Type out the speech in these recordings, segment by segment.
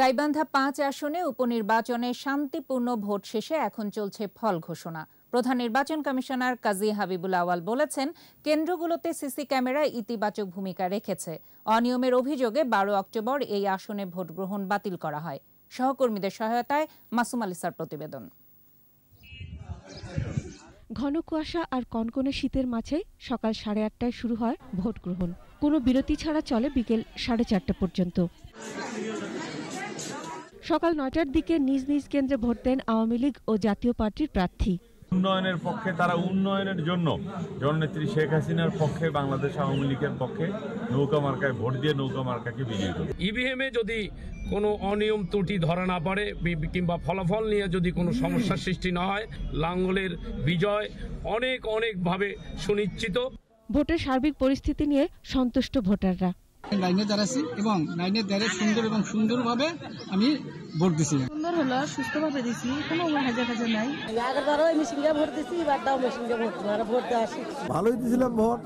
গাইবান্ধা পাঁচ আসনে উপনির্বাচনে শান্তিপূর্ণ ভোট শেষে এখন চলছে ফল ঘোষণা। প্রধান নির্বাচন কমিশনার কাজী হাবিবুল আওয়াল বলেছেন, কেন্দ্রগুলোতে সিসি ক্যামেরা ইতিবাচক ভূমিকা রেখেছে। অনিয়মের অভিযোগে বারো অক্টোবর এই আসনে ভোট গ্রহণ বাতিল করা হয়। সহকর্মীদের সহায়তায় মাসুম আলিসার প্রতিবেদন। ঘন কুয়াশা আর কনকনে শীতের মাঝে সকাল সাড়ে আটটায় শুরু হয় ভোট গ্রহণ। কোনো বিরতি ছাড়া চলে বিকেল সাড়ে চারটা পর্যন্ত। সকাল নয়টার দিকে নিজ নিজ কেন্দ্রে ভোট দেন আওয়ামী লীগ ও জাতীয় পার্টির প্রার্থী। উন্নয়নের পক্ষে তারা উন্নয়নের জন্য জননেত্রী শেখ হাসিনার পক্ষে বাংলাদেশ আওয়ামী লীগের পক্ষে নৌকা মার্কায় ভোট দিয়ে নৌকা মার্কাকে বিজয়ী করে ইভিএমে যদি কোনো অনিয়ম ত্রুটি ধরা না পড়ে কিংবা ফলাফল নিয়ে যদি কোনো সমস্যার সৃষ্টি না হয় লাঙ্গলের বিজয় অনেক অনেকভাবে সুনিশ্চিত। ভোটের সার্বিক পরিস্থিতি নিয়ে সন্তুষ্ট ভোটাররা। লাইনে দাঁড়াচ্ছি এবং লাইনে দাঁড়িয়ে সুন্দর এবং সুন্দরভাবে আমি ভোট দিছি। সুন্দর হলো সুস্থভাবে দিছি কোনো হাজার হাজার নাই। আগেরবারও মেশিনকে ভোট এবারটাও মেশিনকে ভোট আর ভোট দেওয়া ভালোই দিয়েছিলাম ভোট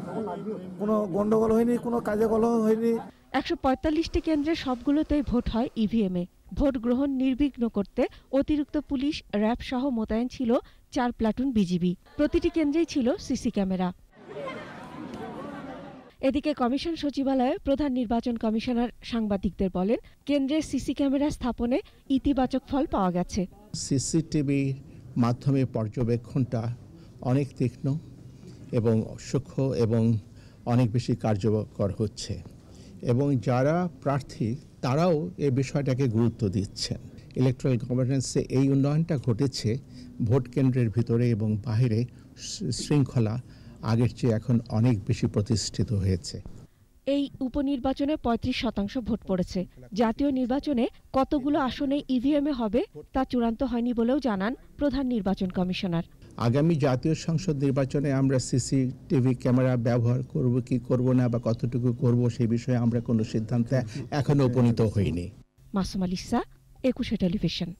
কোনো গন্ডগোল হয়নি কোনো কাজে কলহ হয়নি। একশো পঁয়তাল্লিশটি কেন্দ্রে সবগুলোতেই ভোট হয় ইভিএমে ভোট গ্রহণ নির্বিঘ্ন করতে অতিরিক্ত পুলিশ র্যাব সহ মোতায়েন ছিল চার প্লাটুন বিজিবি। প্রতিটি কেন্দ্রেই ছিল সিসি ক্যামেরা। এদিকে কমিশন সচিবালয়ে প্রধান নির্বাচন কমিশনার সাংবাদিকদের বলেন কেন্দ্রে সিসি ক্যামেরা স্থাপনে ইতিবাচক ফল পাওয়া গেছে। সিসিটিভির মাধ্যমে পর্যবেক্ষণটা অনেক তীক্ষ্ণ এবং সূক্ষ্ম এবং অনেক বেশি কার্যকর হচ্ছে এবং যারা প্রার্থী, তারাও এই বিষয়টাকে গুরুত্ব দিচ্ছেন। ইলেকট্রাল গভর্নেন্সে এই উন্নয়নটা ঘটেছে, ভোট কেন্দ্রের ভিতরে এবং বাইরে শৃঙ্খলা আগের চেয়ে এখন অনেক বেশি প্রতিষ্ঠিত হয়েছে। এই উপনির্বাচনে পঁয়ত্রিশ শতাংশ ভোট পড়েছে। জাতীয় নির্বাচনে কতগুলো আসনে ইভিএমে হবে তা চূড়ান্ত হয়নি বলেও জানান প্রধান নির্বাচন কমিশনার। আগামী জাতীয় সংসদ নির্বাচনে আমরা সিসিটিভি ক্যামেরা ব্যবহার করব কি করব না বা কতটুকু করব সেই বিষয়ে আমরা কোনো সিদ্ধান্তে এখনও উপনীত হইনি। মাসুম আলিসা একুশে টেলিভিশন।